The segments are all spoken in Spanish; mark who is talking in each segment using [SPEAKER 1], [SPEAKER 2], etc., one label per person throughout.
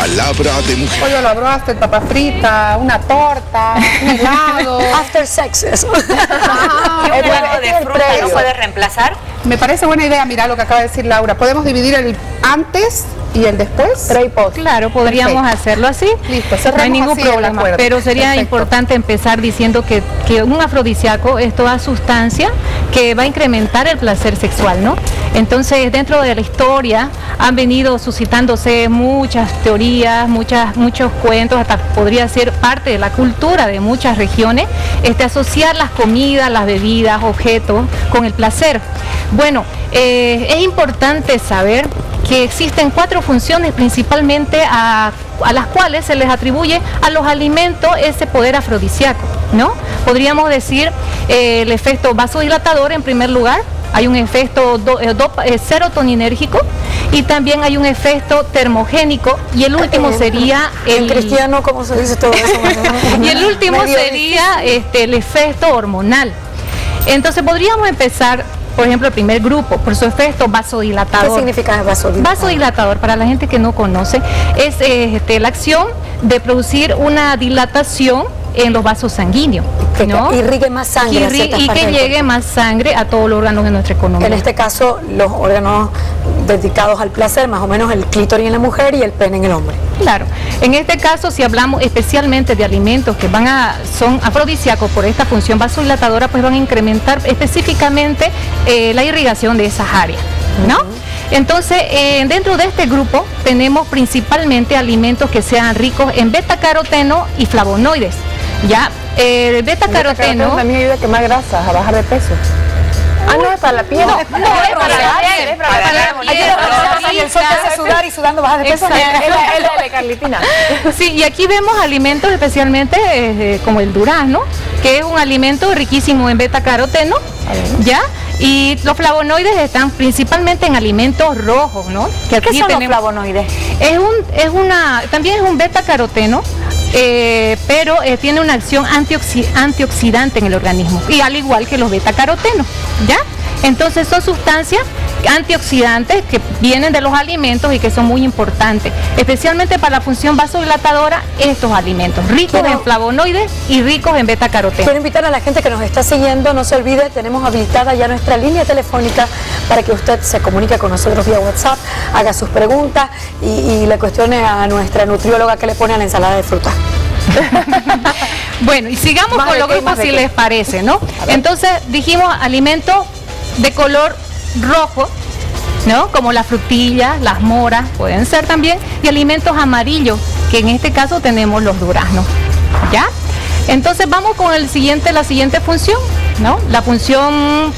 [SPEAKER 1] Palabra de mujer.
[SPEAKER 2] Pollo a la broster, papa frita, una torta, un helado.
[SPEAKER 3] After sex, eso.
[SPEAKER 2] Ah,
[SPEAKER 4] ¿Y un
[SPEAKER 2] es bueno,
[SPEAKER 4] plato
[SPEAKER 2] este
[SPEAKER 4] de fruta no puede reemplazar?
[SPEAKER 2] Me parece buena idea, mira lo que acaba de decir Laura. Podemos dividir el antes y el después.
[SPEAKER 3] Pre y post.
[SPEAKER 5] Claro, podríamos
[SPEAKER 2] Perfecto.
[SPEAKER 5] hacerlo así.
[SPEAKER 2] Listo,
[SPEAKER 5] no hay ningún problema. Pero sería
[SPEAKER 2] Perfecto.
[SPEAKER 5] importante empezar diciendo que, que un afrodisíaco es toda sustancia que va a incrementar el placer sexual, ¿no? Entonces, dentro de la historia han venido suscitándose muchas teorías, muchas, muchos cuentos, hasta podría ser parte de la cultura de muchas regiones, este, asociar las comidas, las bebidas, objetos con el placer. Bueno, eh, es importante saber que existen cuatro funciones principalmente a, a las cuales se les atribuye a los alimentos ese poder afrodisíaco, ¿no? Podríamos decir eh, el efecto vasodilatador en primer lugar, hay un efecto do- eh, eh, serotoninérgico y también hay un efecto termogénico y el último sería
[SPEAKER 3] En
[SPEAKER 5] el
[SPEAKER 3] cristiano, ¿cómo se dice todo eso?
[SPEAKER 5] y el último sería este, el efecto hormonal. Entonces podríamos empezar, por ejemplo, el primer grupo, por su efecto
[SPEAKER 3] ¿Qué
[SPEAKER 5] vasodilatador.
[SPEAKER 3] significa vasodilatador?
[SPEAKER 5] Vasodilatador, para la gente que no conoce, es eh, este, la acción de producir una dilatación en los vasos sanguíneos.
[SPEAKER 3] Que
[SPEAKER 5] ¿no?
[SPEAKER 3] irrigue más sangre
[SPEAKER 5] Que y que llegue más sangre a todos los órganos de nuestra economía.
[SPEAKER 3] En este caso, los órganos dedicados al placer, más o menos el clítoris en la mujer y el pene en el hombre.
[SPEAKER 5] Claro. En este caso, si hablamos especialmente de alimentos que van a son afrodisíacos por esta función vasodilatadora, pues van a incrementar específicamente eh, la irrigación de esas áreas, ¿no? Entonces, eh, dentro de este grupo tenemos principalmente alimentos que sean ricos en beta-caroteno y flavonoides. Ya, Eh, el beta-caroteno
[SPEAKER 6] también ayuda a quemar grasas, a bajar de peso. Ah, no, es para la piel.
[SPEAKER 5] No, no, es para la piel, es para la piel.
[SPEAKER 3] Ayuda a bajar grasa y el sol te hace sudar y sudando bajas de peso.
[SPEAKER 6] Es la, de carlitina.
[SPEAKER 5] Sí, y aquí vemos alimentos especialmente eh, como el durazno, que es un alimento riquísimo en beta-caroteno, ¿ya? Y los flavonoides están principalmente en alimentos rojos, ¿no? Que
[SPEAKER 3] ¿Qué
[SPEAKER 5] aquí
[SPEAKER 3] son los
[SPEAKER 5] tenemos-
[SPEAKER 3] flavonoides?
[SPEAKER 5] Es un, es una, también es un beta-caroteno, eh, pero eh, tiene una acción antioxi- antioxidante en el organismo, y al igual que los beta-carotenos, ¿ya? Entonces son sustancias antioxidantes que vienen de los alimentos y que son muy importantes, especialmente para la función vasodilatadora, estos alimentos, ricos en flavonoides y ricos en beta-caroteno.
[SPEAKER 3] Quiero invitar a la gente que nos está siguiendo, no se olvide, tenemos habilitada ya nuestra línea telefónica para que usted se comunique con nosotros vía WhatsApp, haga sus preguntas y, y le cuestione a nuestra nutrióloga que le pone a la ensalada de fruta.
[SPEAKER 5] Bueno, y sigamos
[SPEAKER 6] ¿Más
[SPEAKER 5] con los grupos si les parece, ¿no? Entonces dijimos alimentos de color rojo, ¿no? Como las frutillas, las moras, pueden ser también, y alimentos amarillos, que en este caso tenemos los duraznos, ¿ya? Entonces vamos con el siguiente, la siguiente función, ¿no? La función,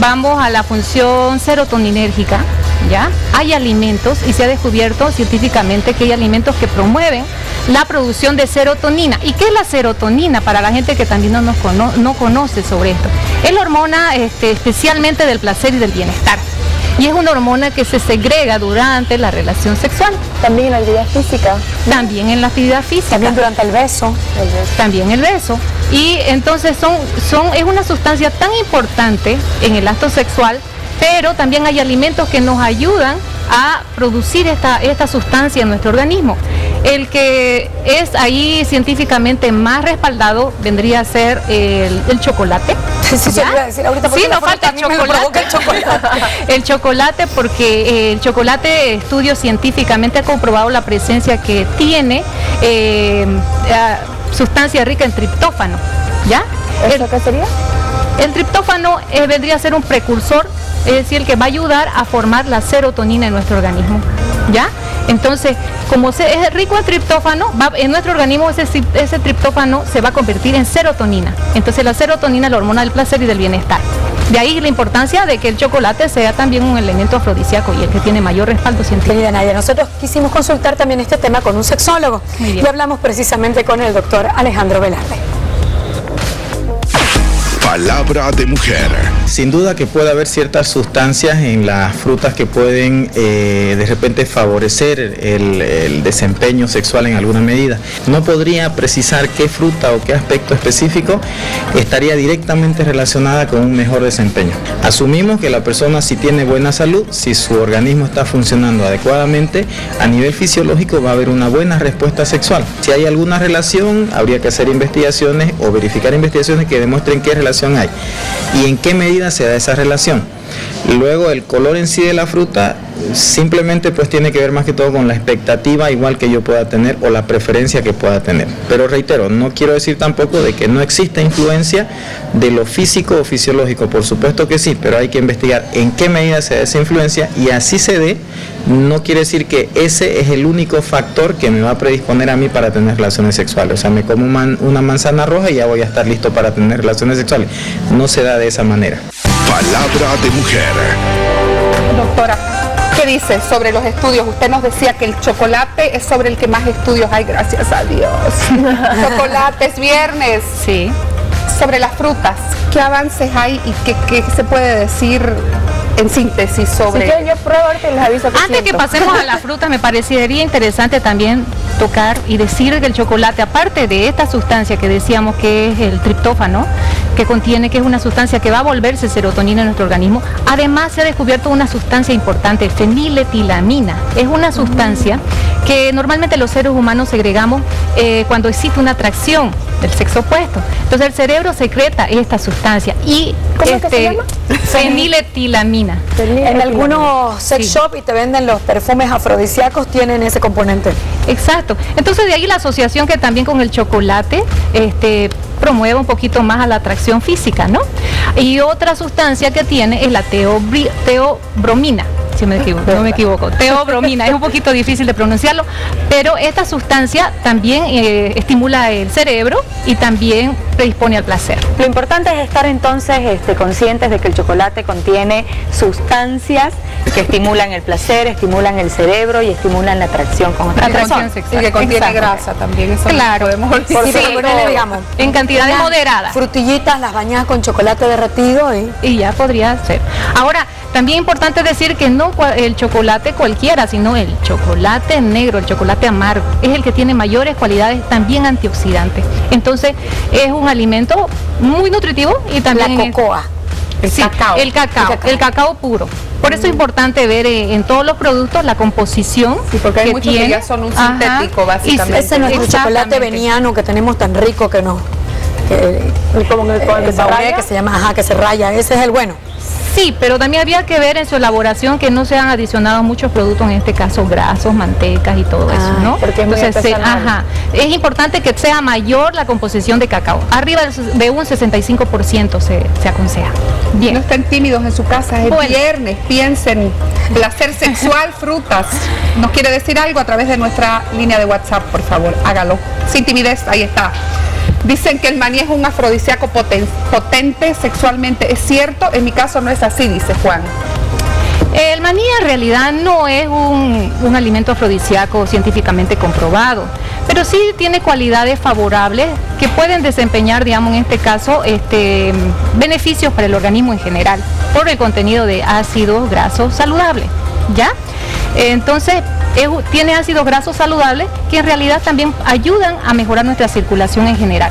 [SPEAKER 5] vamos a la función serotoninérgica, ¿ya? Hay alimentos y se ha descubierto científicamente que hay alimentos que promueven la producción de serotonina. ¿Y qué es la serotonina para la gente que también no, nos cono- no conoce sobre esto? Es la hormona este, especialmente del placer y del bienestar. Y es una hormona que se segrega durante la relación sexual,
[SPEAKER 6] También en la actividad física.
[SPEAKER 5] también en la actividad física
[SPEAKER 3] También durante el beso.
[SPEAKER 5] también el beso. Y entonces son, son, es una sustancia tan importante en el acto sexual, pero también hay alimentos que nos ayudan a producir esta, esta sustancia en nuestro organismo. El que es ahí científicamente más respaldado vendría a ser el, el chocolate.
[SPEAKER 3] Sí, sí, iba a decir ahorita
[SPEAKER 5] Sí,
[SPEAKER 3] fruta
[SPEAKER 5] falta el
[SPEAKER 3] provoca el chocolate.
[SPEAKER 5] el chocolate porque eh, el chocolate, estudios científicamente ha comprobado la presencia que tiene eh, sustancia rica en triptófano. ¿Ya? El,
[SPEAKER 6] ¿Eso qué sería?
[SPEAKER 5] el triptófano eh, vendría a ser un precursor, es decir, el que va a ayudar a formar la serotonina en nuestro organismo. ¿Ya? Entonces, como se- es rico en triptófano, va- en nuestro organismo ese, triptófano se va a convertir en serotonina. Entonces la serotonina es la hormona del placer y del bienestar. De ahí la importancia de que el chocolate sea también un elemento afrodisíaco y el que tiene mayor respaldo científico.
[SPEAKER 3] Querida Nadia, nosotros quisimos consultar también este tema con un sexólogo y hablamos precisamente con el doctor Alejandro Velarde.
[SPEAKER 1] Palabra de mujer. Sin duda que puede haber ciertas sustancias en las frutas que pueden eh, de repente favorecer el, el, desempeño sexual en alguna medida. No podría precisar qué fruta o qué aspecto específico estaría directamente relacionada con un mejor desempeño. Asumimos que la persona si tiene buena salud, si su organismo está funcionando adecuadamente, a nivel fisiológico va a haber una buena respuesta sexual. Si hay alguna relación, habría que hacer investigaciones o verificar investigaciones que demuestren qué relación hay y en qué medida se da esa relación. Luego el color en sí de la fruta simplemente pues tiene que ver más que todo con la expectativa igual que yo pueda tener o la preferencia que pueda tener. Pero reitero, no quiero decir tampoco de que no exista influencia de lo físico o fisiológico, por supuesto que sí, pero hay que investigar en qué medida se da esa influencia y así se dé, no quiere decir que ese es el único factor que me va a predisponer a mí para tener relaciones sexuales. O sea, me como una manzana roja y ya voy a estar listo para tener relaciones sexuales. No se da de esa manera.
[SPEAKER 4] Palabra de mujer.
[SPEAKER 2] Doctora, ¿qué dice sobre los estudios? Usted nos decía que el chocolate es sobre el que más estudios hay, gracias a Dios. chocolate es viernes.
[SPEAKER 5] Sí.
[SPEAKER 2] Sobre las frutas, ¿qué avances hay y qué, qué se puede decir en síntesis sobre...
[SPEAKER 6] Si yo, yo pruebo ahorita y les aviso que
[SPEAKER 5] Antes que pasemos a la fruta, me parecería interesante también tocar y decir que el chocolate, aparte de esta sustancia que decíamos que es el triptófano, que contiene, que es una sustancia que va a volverse serotonina en nuestro organismo, además se ha descubierto una sustancia importante, feniletilamina. Es una sustancia que normalmente los seres humanos segregamos eh, cuando existe una atracción del sexo opuesto. Entonces el cerebro secreta esta sustancia y
[SPEAKER 6] ¿Cómo es que se llama?
[SPEAKER 5] feniletilamina.
[SPEAKER 3] En algunos sex
[SPEAKER 5] Sí.
[SPEAKER 3] shop y te venden los perfumes afrodisíacos, tienen ese componente.
[SPEAKER 5] Exacto. Entonces de ahí la asociación que también con el chocolate este, promueve un poquito más a la atracción física, ¿no? Y otra sustancia que tiene es la teobromina. Si me equivoco, no me equivoco. Teobromina, es un poquito difícil de pronunciarlo, pero esta sustancia también eh, estimula el cerebro y también predispone al placer.
[SPEAKER 7] Lo importante es estar entonces este, conscientes de que el chocolate contiene sustancias que estimulan el placer, estimulan el cerebro y estimulan la atracción con otras
[SPEAKER 5] Atracción
[SPEAKER 7] personas.
[SPEAKER 5] sexual.
[SPEAKER 2] Y que contiene
[SPEAKER 5] Exacto.
[SPEAKER 2] grasa también, eso
[SPEAKER 5] Claro.
[SPEAKER 2] no podemos olvidar.
[SPEAKER 5] Sí, pero
[SPEAKER 3] digamos,
[SPEAKER 5] en cantidades moderadas.
[SPEAKER 3] Frutillitas las bañadas con chocolate derretido y
[SPEAKER 5] Y ya podría ser. Ahora, también importante decir que no el chocolate cualquiera, sino el chocolate negro, el chocolate amargo, es el que tiene mayores cualidades también antioxidantes. Entonces, es un alimento muy nutritivo y también
[SPEAKER 3] la cocoa.
[SPEAKER 2] El
[SPEAKER 5] Sí,
[SPEAKER 2] cacao.
[SPEAKER 5] el cacao,
[SPEAKER 3] El
[SPEAKER 5] el
[SPEAKER 3] cacao.
[SPEAKER 5] puro. Por eso es importante ver eh, en todos los productos la composición.
[SPEAKER 2] Sí, porque hay
[SPEAKER 5] que
[SPEAKER 2] muchos que
[SPEAKER 5] tiene.
[SPEAKER 2] ya son un
[SPEAKER 5] Ajá.
[SPEAKER 2] sintético,
[SPEAKER 5] Y
[SPEAKER 2] básicamente.
[SPEAKER 3] Ese es nuestro chocolate veniano que tenemos tan rico que nos que,
[SPEAKER 6] Como que- con el que
[SPEAKER 3] el
[SPEAKER 6] se raya.
[SPEAKER 3] que se llama ajá, que se raya, ese es el bueno.
[SPEAKER 5] Sí, pero también había que ver en su elaboración que no sean adicionados muchos productos, en este caso grasos, mantecas y todo eso, ¿no?
[SPEAKER 6] porque es muy
[SPEAKER 5] se- ajá, es importante que sea mayor la composición de cacao. Arriba de un 65% se, se aconseja.
[SPEAKER 2] No
[SPEAKER 5] Bien.
[SPEAKER 2] estén tímidos en su casa, es
[SPEAKER 5] Bueno.
[SPEAKER 2] viernes, piensen, placer sexual, frutas. Nos quiere decir algo a través de nuestra línea de WhatsApp, por favor, hágalo. Sin timidez, ahí está. Dicen que el maní es un afrodisíaco poten- potente sexualmente. ¿Es cierto? En mi caso no es así, dice Juan.
[SPEAKER 5] El maní en realidad no es un, un alimento afrodisíaco científicamente comprobado, pero sí tiene cualidades favorables que pueden desempeñar, digamos, en este caso, este, beneficios para el organismo en general, por el contenido de ácidos grasos saludables, ¿ya? Entonces, es tiene ácidos grasos saludables que en realidad también ayudan a mejorar nuestra circulación en general.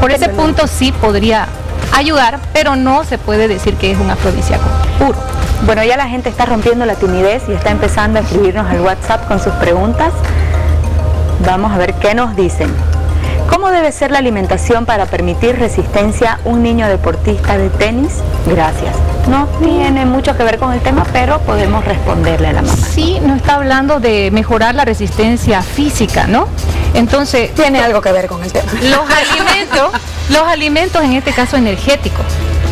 [SPEAKER 5] Por ese punto sí podría ayudar, pero no se puede decir que es un afrodisíaco puro.
[SPEAKER 7] Bueno, ya la gente está rompiendo la timidez y está empezando a escribirnos al WhatsApp con sus preguntas. Vamos a ver qué nos dicen. ¿Cómo debe ser la alimentación para permitir resistencia a un niño deportista de tenis? Gracias. No tiene mucho que ver con el tema, pero podemos responderle a la mamá.
[SPEAKER 5] Sí, nos está hablando de mejorar la resistencia física, ¿no? Entonces,
[SPEAKER 3] Tiene algo que ver con el tema.
[SPEAKER 5] los alimentos, los alimentos en este caso energéticos.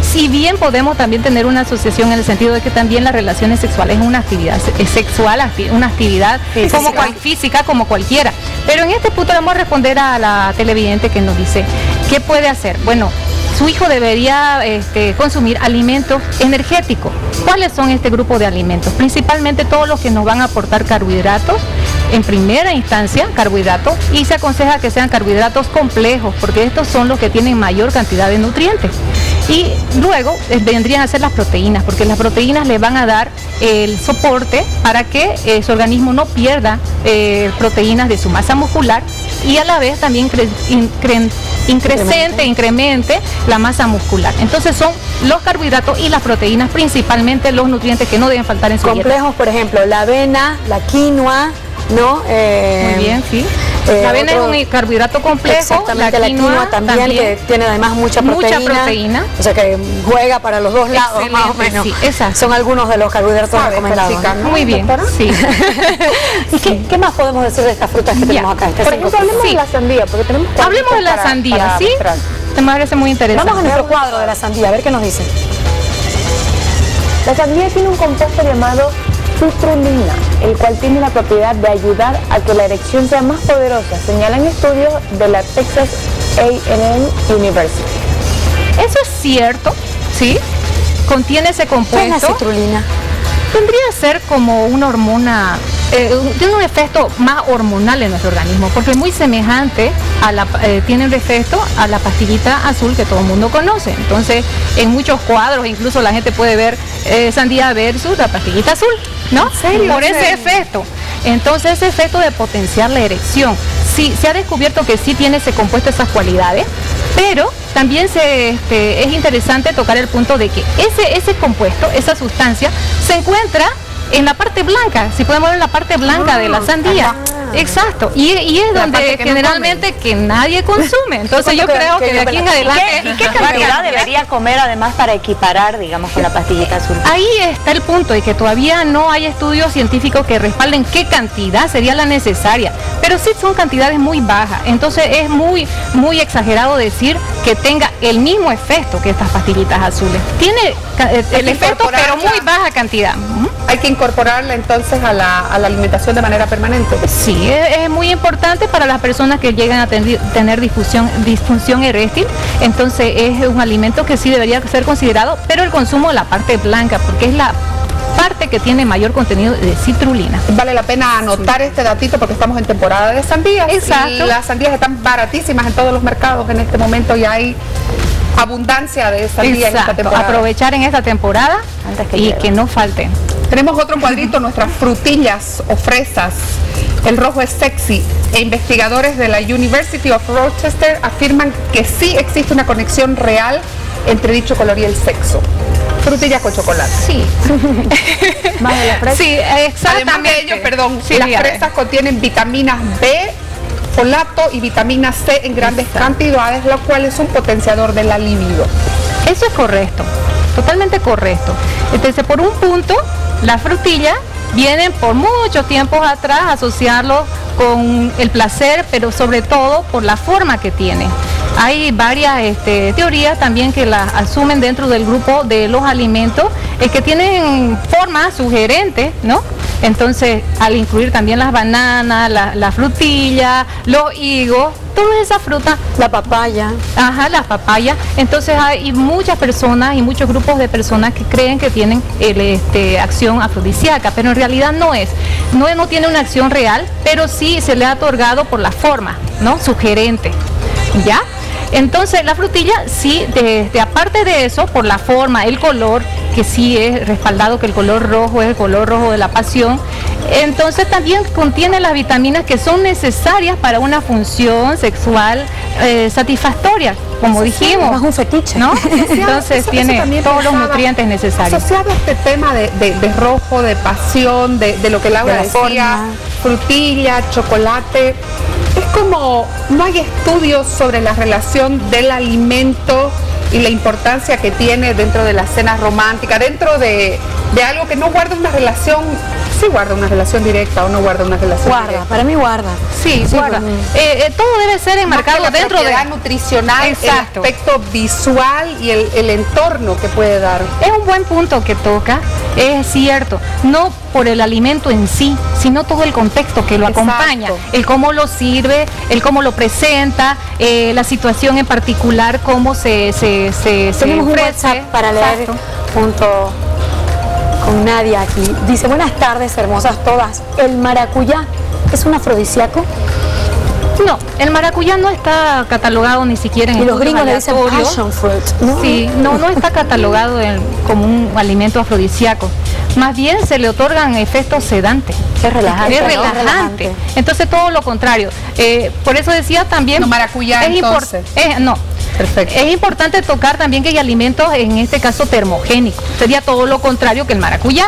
[SPEAKER 5] Si bien podemos también tener una asociación en el sentido de que también las relaciones sexuales es una actividad es sexual, una actividad como cual- física como cualquiera. Pero en este punto vamos a responder a la televidente que nos dice, ¿qué puede hacer? Bueno, su hijo debería este, consumir alimentos energéticos. ¿Cuáles son este grupo de alimentos? Principalmente todos los que nos van a aportar carbohidratos, en primera instancia carbohidratos, y se aconseja que sean carbohidratos complejos, porque estos son los que tienen mayor cantidad de nutrientes. Y luego eh, vendrían a ser las proteínas, porque las proteínas le van a dar el soporte para que eh, su organismo no pierda eh, proteínas de su masa muscular y a la vez también cre- incre- increcente, incremente la masa muscular. Entonces son los carbohidratos y las proteínas principalmente los nutrientes que no deben faltar en su dieta.
[SPEAKER 3] Complejos, por ejemplo, la avena, la quinoa, ¿no? Eh,
[SPEAKER 5] Muy bien, sí.
[SPEAKER 3] Eh,
[SPEAKER 5] la avena
[SPEAKER 3] otro-
[SPEAKER 5] es un carbohidrato complejo.
[SPEAKER 3] Exactamente, la quinoa, también, que tiene además mucha proteína.
[SPEAKER 5] Mucha proteína.
[SPEAKER 3] O sea que juega para los dos lados, más o
[SPEAKER 5] Excelente,
[SPEAKER 3] menos.
[SPEAKER 5] sí, exacto.
[SPEAKER 3] Son algunos de los carbohidratos
[SPEAKER 2] Sabe
[SPEAKER 3] recomendados.
[SPEAKER 2] chica,
[SPEAKER 3] ¿no?
[SPEAKER 2] ¿no,
[SPEAKER 5] Muy bien,
[SPEAKER 2] doctora?
[SPEAKER 5] sí.
[SPEAKER 3] ¿Y qué, qué más podemos decir de estas frutas que tenemos acá? Estas
[SPEAKER 6] Por ejemplo, hablemos
[SPEAKER 5] Sí.
[SPEAKER 6] de la sandía, porque tenemos
[SPEAKER 5] Hablemos de la
[SPEAKER 6] para-
[SPEAKER 5] sandía,
[SPEAKER 6] para
[SPEAKER 5] ¿sí?
[SPEAKER 6] mostrar.
[SPEAKER 5] Me parece muy interesante.
[SPEAKER 3] Vamos a nuestro cuadro de la sandía, a ver qué nos dice.
[SPEAKER 6] La sandía tiene un compuesto llamado citrulina, el cual tiene la propiedad de ayudar a que la erección sea más poderosa, señalan estudios de la Texas A&M University.
[SPEAKER 5] Eso es cierto, ¿sí? Contiene ese
[SPEAKER 3] ¿Qué es la
[SPEAKER 5] compuesto.
[SPEAKER 3] citrulina?
[SPEAKER 5] Tendría que ser como una hormona, eh, tiene un efecto más hormonal en nuestro organismo, porque es muy semejante a la, eh, tiene un efecto a la pastillita azul que todo el mundo conoce. Entonces, en muchos cuadros, incluso la gente puede ver eh, sandía versus la pastillita azul, ¿no?
[SPEAKER 2] serio?
[SPEAKER 5] Por
[SPEAKER 2] ¿En
[SPEAKER 5] ese efecto. Entonces, ese efecto de potenciar la erección, sí, se ha descubierto que sí tiene ese compuesto esas cualidades, pero también se, este, es interesante tocar el punto de que ese, ese compuesto, esa sustancia, se encuentra en la parte blanca, si podemos ver la parte blanca de la sandía. Exacto, y, y es
[SPEAKER 2] La
[SPEAKER 5] donde
[SPEAKER 2] no
[SPEAKER 5] generalmente que nadie consume. Entonces yo
[SPEAKER 3] ¿Cuánto
[SPEAKER 5] creo
[SPEAKER 3] que-
[SPEAKER 5] que de aquí en
[SPEAKER 3] la-
[SPEAKER 7] ¿Y
[SPEAKER 5] adelante...
[SPEAKER 7] qué, y qué cantidad debería comer además para equiparar, digamos, con la pastillita azul?
[SPEAKER 5] Ahí está el punto, y que todavía no hay estudios científicos que respalden qué cantidad sería la necesaria, pero sí son cantidades muy bajas, entonces es muy, muy exagerado decir que tenga el mismo efecto que estas pastillitas azules. Tiene eh, el efecto, pero muy baja cantidad.
[SPEAKER 2] Hay que incorporarla entonces a la, a la alimentación de manera permanente.
[SPEAKER 5] Sí, es, es muy importante para las personas que llegan a tener, tener disfunción, disfunción eréctil. Entonces es un alimento que sí debería ser considerado, pero el consumo de la parte blanca, porque es la parte que tiene mayor contenido de citrulina.
[SPEAKER 2] Vale la pena anotar este datito porque estamos en temporada de sandías.
[SPEAKER 5] Exacto.
[SPEAKER 2] Y las sandías están baratísimas en todos los mercados en este momento y hay abundancia de sandías en esta
[SPEAKER 5] Exacto,
[SPEAKER 2] temporada.
[SPEAKER 5] aprovechar en esta temporada
[SPEAKER 7] Antes que
[SPEAKER 5] y que no falten.
[SPEAKER 2] Tenemos otro cuadrito, nuestras frutillas o fresas. El rojo es sexy. E investigadores de la University of Rochester afirman que sí existe una conexión real entre dicho color y el sexo. Frutillas con chocolate.
[SPEAKER 5] Sí,
[SPEAKER 6] Más de la fresa.
[SPEAKER 5] sí, exactamente.
[SPEAKER 2] Además de ello, perdón,
[SPEAKER 5] Sí,
[SPEAKER 2] las fresas contienen vitaminas B, folato y vitamina C en grandes cantidades, lo cual es un potenciador de la libido.
[SPEAKER 5] Eso es correcto, totalmente correcto. Entonces, por un punto, las frutillas vienen por muchos tiempos atrás a asociarlo con el placer, pero sobre todo por la forma que tiene. Hay varias este, teorías también que las asumen dentro del grupo de los alimentos, es que tienen forma sugerente, ¿no? Entonces, al incluir también las bananas, la, la frutilla, los higos, todas esas frutas
[SPEAKER 3] La papaya.
[SPEAKER 5] Ajá, las papayas. Entonces hay muchas personas y muchos grupos de personas que creen que tienen el, este, acción afrodisíaca, pero en realidad no es. No, no tiene una acción real, pero sí se le ha otorgado por la forma, ¿no? Sugerente. ¿Ya? Entonces la frutilla sí, de, de- aparte de eso, por la forma, el color, que sí es respaldado que el color rojo es el color rojo de la pasión, entonces también contiene las vitaminas que son necesarias para una función sexual eh, satisfactoria, como dijimos.
[SPEAKER 3] un fetiche.
[SPEAKER 5] ¿no? Entonces
[SPEAKER 2] eso-
[SPEAKER 5] tiene todos los nutrientes necesarios.
[SPEAKER 2] Asociado a este tema de, de- de rojo, de pasión, de, de lo que Laura
[SPEAKER 3] De la
[SPEAKER 2] decía,
[SPEAKER 3] forma.
[SPEAKER 2] frutilla, chocolate, es como no hay estudios sobre la relación del alimento y la importancia que tiene dentro de la cena romántica, dentro de, de algo que no guarda una relación, sí guarda una relación directa o no guarda una relación
[SPEAKER 3] Guarda,
[SPEAKER 2] directa.
[SPEAKER 3] para mí guarda.
[SPEAKER 5] Sí, guarda. Eh, eh, todo debe ser enmarcado
[SPEAKER 2] la
[SPEAKER 5] dentro de...
[SPEAKER 2] propiedad nutricional,
[SPEAKER 5] Exacto.
[SPEAKER 2] el aspecto visual y el, el entorno que puede dar.
[SPEAKER 5] Es un buen punto que toca, es cierto, no por el alimento en sí, sino todo el contexto que lo
[SPEAKER 2] Exacto.
[SPEAKER 5] acompaña, el cómo lo sirve, el cómo lo presenta, eh, la situación en particular, cómo se, se, se, se
[SPEAKER 3] Tenemos un. WhatsApp para leer
[SPEAKER 5] Exacto.
[SPEAKER 3] junto con Nadia aquí. Dice, buenas tardes, hermosas todas. ¿El maracuyá es un afrodisíaco?
[SPEAKER 5] No, el maracuyá no está catalogado ni siquiera en
[SPEAKER 3] Y los
[SPEAKER 5] estudios
[SPEAKER 3] gringos le dicen passion fruit. ¿no?
[SPEAKER 5] Sí, no, no está catalogado en- como un alimento afrodisíaco. Más bien se le otorgan efectos sedantes.
[SPEAKER 7] Es relajante,
[SPEAKER 5] Es
[SPEAKER 7] ¿no?
[SPEAKER 5] relajante. Entonces todo lo contrario. Eh, por eso decía también.
[SPEAKER 2] No, maracuyá,
[SPEAKER 5] es impor-
[SPEAKER 2] entonces.
[SPEAKER 5] es- no.
[SPEAKER 2] Perfecto.
[SPEAKER 5] Es importante tocar también que hay alimentos, en este caso termogénicos. Sería todo lo contrario que el maracuyá.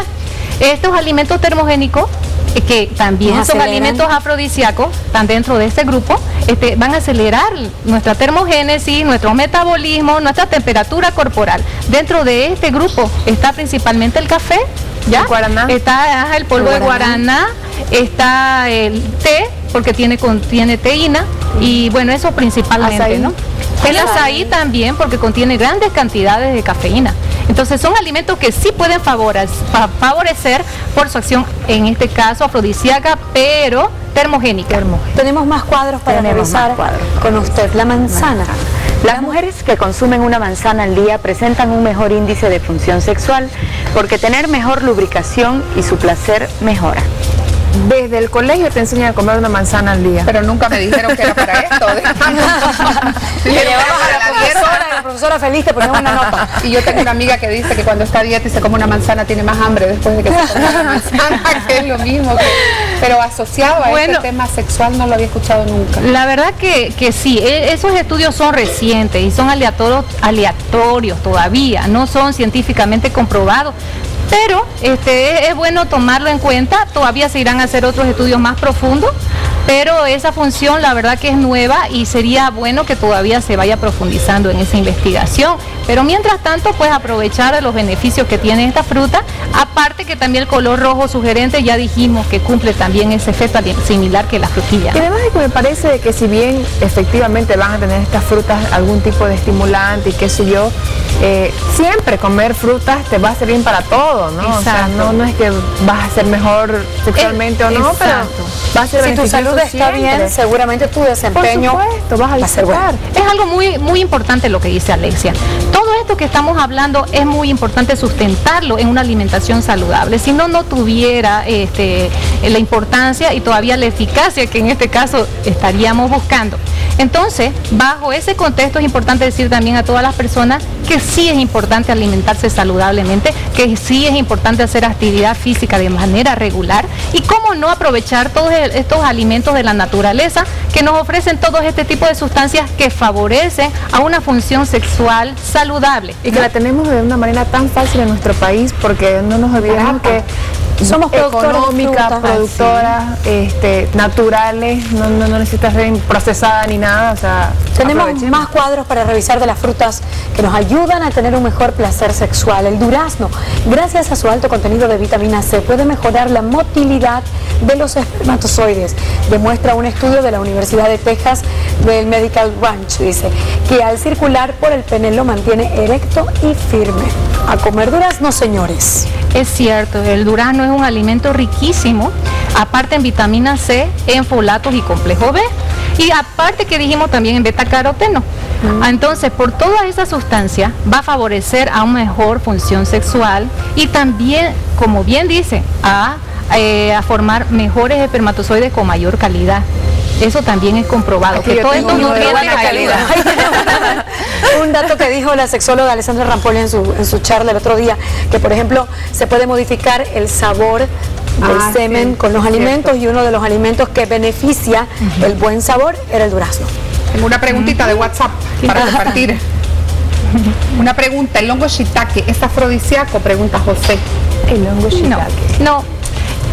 [SPEAKER 5] Estos alimentos termogénicos, eh, que también
[SPEAKER 3] Nos
[SPEAKER 5] son
[SPEAKER 3] aceleran.
[SPEAKER 5] alimentos afrodisíacos, están dentro de este grupo, este, van a acelerar nuestra termogénesis, nuestro metabolismo, nuestra temperatura corporal. Dentro de este grupo está principalmente el café, ¿ya?
[SPEAKER 6] El guaraná.
[SPEAKER 5] Está ajá, el polvo
[SPEAKER 3] El
[SPEAKER 5] de guaraná, está el té, porque tiene, contiene teína, y bueno, eso principalmente,
[SPEAKER 6] Azaí.
[SPEAKER 5] ¿no? El azaí también porque contiene grandes cantidades de cafeína. Entonces son alimentos que sí pueden favore- fa- favorecer por su acción, en este caso afrodisíaca, pero termogénica.
[SPEAKER 3] Tenemos más cuadros para
[SPEAKER 7] Tenemos
[SPEAKER 3] revisar
[SPEAKER 7] cuadros.
[SPEAKER 3] con usted. La manzana.
[SPEAKER 7] Las mujeres que consumen una manzana al día presentan un mejor índice de función sexual porque tener mejor lubricación y su placer mejora.
[SPEAKER 6] Desde el colegio te enseñan a comer una manzana al día.
[SPEAKER 2] Pero nunca me dijeron que era para esto.
[SPEAKER 3] Te llevamos a la profesora, y la profesora feliz te ponemos una nota.
[SPEAKER 2] Y yo tengo una amiga que dice que cuando está a dieta y se come una manzana tiene más hambre después de que se come una manzana, que es lo mismo. que- pero asociado a
[SPEAKER 5] Bueno.
[SPEAKER 2] este tema sexual no lo había escuchado nunca.
[SPEAKER 5] La verdad que, que sí, e- esos estudios son recientes y son aleatorios, aleatorios todavía, no son científicamente comprobados. Pero este, es, es bueno tomarlo en cuenta, todavía se irán a hacer otros estudios más profundos, pero esa función la verdad que es nueva y sería bueno que todavía se vaya profundizando en esa investigación. Pero mientras tanto, pues aprovechar los beneficios que tiene esta fruta, aparte que también el color rojo sugerente ya dijimos que cumple también ese efecto similar que la frutilla.
[SPEAKER 6] Y además de que me parece que si bien efectivamente van a tener estas frutas algún tipo de estimulante y qué sé yo, eh, siempre comer frutas te va a bien para todo, ¿no? O sea,
[SPEAKER 5] Exacto.
[SPEAKER 6] no, no es que vas a ser mejor sexualmente o no, pero
[SPEAKER 5] exacto.
[SPEAKER 6] va a ser
[SPEAKER 3] Si tu
[SPEAKER 6] beneficioso
[SPEAKER 3] salud está
[SPEAKER 6] siempre.
[SPEAKER 3] bien, seguramente tu
[SPEAKER 6] Por
[SPEAKER 3] desempeño
[SPEAKER 6] supuesto, vas a
[SPEAKER 3] va a ser bueno.
[SPEAKER 5] Es algo muy, muy importante lo que dice Alexia. Todo esto que estamos hablando es muy importante sustentarlo en una alimentación saludable. Si no, no tuviera este, la importancia y todavía la eficacia que en este caso estaríamos buscando. Entonces, bajo ese contexto es importante decir también a todas las personas que sí es importante alimentarse saludablemente, que sí es importante hacer actividad física de manera regular y cómo no aprovechar todos estos alimentos de la naturaleza que nos ofrecen todos este tipo de sustancias que favorecen a una función sexual saludable.
[SPEAKER 6] Y que la tenemos de una manera tan fácil en nuestro país porque no nos olvidemos que
[SPEAKER 3] Somos
[SPEAKER 6] económicas, productoras, este, naturales, no, no, no necesitas ser procesada ni nada, o sea,
[SPEAKER 3] Tenemos más cuadros para revisar de las frutas que nos ayudan a tener un mejor placer sexual. El durazno, gracias a su alto contenido de vitamina C, puede mejorar la motilidad de los espermatozoides. Demuestra un estudio de la Universidad de Texas del Medical Ranch, dice, que al circular por el pene lo mantiene erecto y firme. A comer durazno, señores.
[SPEAKER 5] Es cierto, el durazno es un alimento riquísimo, aparte en vitamina C, en folatos y complejo B. Y aparte que dijimos también en beta caroteno. Ah, Entonces, por todas esas sustancias va a favorecer a una mejor función sexual y también, como bien dice, a, eh, a formar mejores espermatozoides con mayor calidad. Eso también es comprobado.
[SPEAKER 6] Aquí
[SPEAKER 5] que todos estos
[SPEAKER 6] de
[SPEAKER 5] nutrientes
[SPEAKER 6] buena
[SPEAKER 5] ayudan.
[SPEAKER 6] calidad.
[SPEAKER 3] Un dato que dijo la sexóloga Alessandra Rampoli en su, en su charla el otro día, que por ejemplo se puede modificar el sabor del
[SPEAKER 6] Ah,
[SPEAKER 3] semen
[SPEAKER 6] sí,
[SPEAKER 3] con los
[SPEAKER 6] cierto.
[SPEAKER 3] alimentos y uno de los alimentos que beneficia el buen sabor era el durazno.
[SPEAKER 2] Tengo una preguntita de WhatsApp para compartir. Una pregunta, el hongo shiitake, ¿es afrodisíaco? Pregunta José.
[SPEAKER 6] El hongo
[SPEAKER 5] No,
[SPEAKER 6] shiitake.
[SPEAKER 5] no,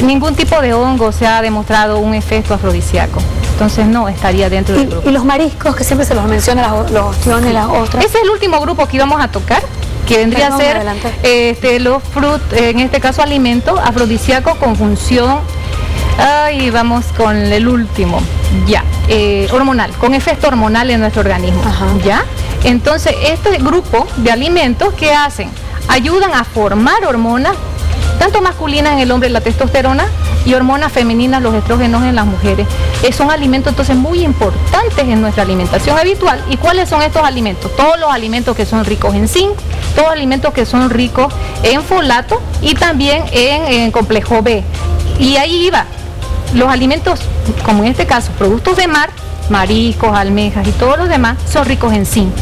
[SPEAKER 5] ningún tipo de hongo se ha demostrado un efecto afrodisíaco. Entonces no estaría dentro del
[SPEAKER 3] Y,
[SPEAKER 5] grupo.
[SPEAKER 3] y los mariscos que siempre se los menciona, las los ostiones, las ostras.
[SPEAKER 5] Ese es el último grupo que íbamos a tocar, que vendría
[SPEAKER 3] Perdón,
[SPEAKER 5] a ser este, los frut, en este caso alimentos afrodisíacos con función. Ay, vamos con el último, ya, eh, hormonal, con efecto hormonal en nuestro organismo,
[SPEAKER 3] Ajá.
[SPEAKER 5] ya. Entonces, este grupo de alimentos que hacen, ayudan a formar hormonas, tanto masculinas en el hombre la testosterona y hormonas femeninas los estrógenos en las mujeres. Eh, son alimentos entonces muy importantes en nuestra alimentación habitual. ¿Y cuáles son estos alimentos? Todos los alimentos que son ricos en zinc, todos los alimentos que son ricos en folato y también en, en complejo B. Y ahí iba, los alimentos, como en este caso, productos de mar, mariscos, almejas y todos los demás son ricos en zinc.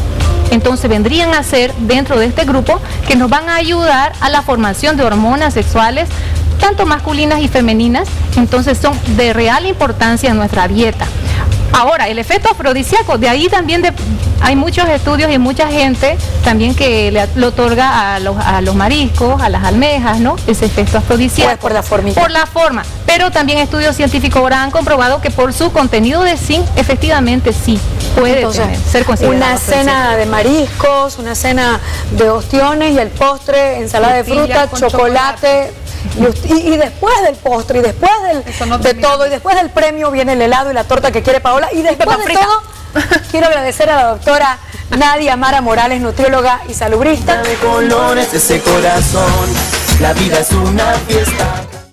[SPEAKER 5] Entonces vendrían a ser dentro de este grupo que nos van a ayudar a la formación de hormonas sexuales, tanto masculinas y femeninas, entonces son de real importancia en nuestra dieta. Ahora, el efecto afrodisíaco, de ahí también hay muchos estudios y mucha gente también que le, otorga a los, mariscos, a las almejas, ¿no? Ese efecto afrodisíaco.
[SPEAKER 3] Pues por la forma.
[SPEAKER 5] Por la forma. Pero también estudios científicos ahora han comprobado que por su contenido de zinc, efectivamente sí puede ser considerado.
[SPEAKER 3] Una cena de mariscos, una cena de ostiones y el postre, ensalada de fruta, chocolate y, después del postre, y después del, de todo, y después del premio viene el helado y la torta que quiere Paola, y después de todo, quiero agradecer a la doctora Nadia Mara Morales, nutrióloga y salubrista.
[SPEAKER 8] De colores ese corazón, la vida es una fiesta.